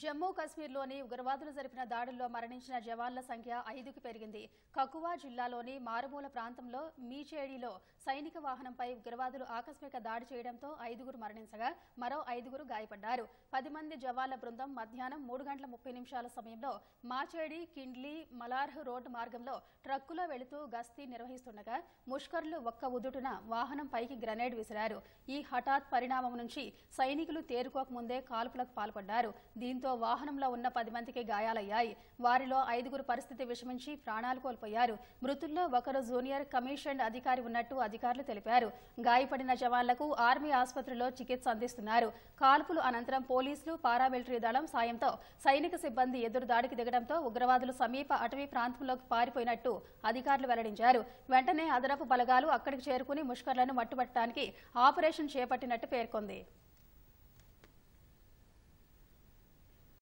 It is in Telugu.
జమ్మూ కశ్మీర్లోని ఉగ్రవాదులు జరిపిన దాడుల్లో మరణించిన జవాన్ల సంఖ్య ఐదుకు పెరిగింది. కకువా జిల్లాలోని మారుమూల ప్రాంతంలో మీచేడిలో సైనిక వాహనంపై ఉగ్రవాదులు ఆకస్మిక దాడి చేయడంతో ఐదుగురు మరణించగా మరో ఐదుగురు గాయపడ్డారు. పది మంది జవాన్ల బృందం మధ్యాహ్నం మూడు గంటల ముప్పై నిమిషాల సమయంలో మాచేడి కిండ్లీ మలార్హ్ రోడ్డు మార్గంలో ట్రక్కులో వెళుతూ గస్తీ నిర్వహిస్తుండగా ముష్కర్లు ఒక్క ఉదుటున వాహనం పైకి గ్రనేడ్ విసిరారు. ఈ హఠాత్ పరిణామం నుంచి సైనికులు తేరుకోకముందే కాల్పులకు పాల్పడ్డారు. దీంతో వాహనంలో ఉన్న పది మందికి గాయాలయ్యాయి. వారిలో ఐదుగురు పరిస్థితి విషమించి ప్రాణాలు కోల్పోయారు. మృతుల్లో ఒకరు జూనియర్ కమిషన్డ్ అధికారి ఉన్నట్టు అధికారులు తెలిపారు. గాయపడిన జవాన్లకు ఆర్మీ ఆసుపత్రిలో చికిత్స అందిస్తున్నారు. కాల్పులు అనంతరం పోలీసులు పారామిలిటరీ దళం సాయంతో సైనిక సిబ్బంది ఎదురుదాడికి దిగడంతో ఉగ్రవాదులు సమీప అటవీ ప్రాంతంలోకి పారిపోయినట్టు అధికారులు వెల్లడించారు. వెంటనే అదనపు బలగాలు అక్కడికి చేరుకుని ముష్కర్లను మట్టుబట్టడానికి ఆపరేషన్ చేపట్టినట్టు పేర్కొంది.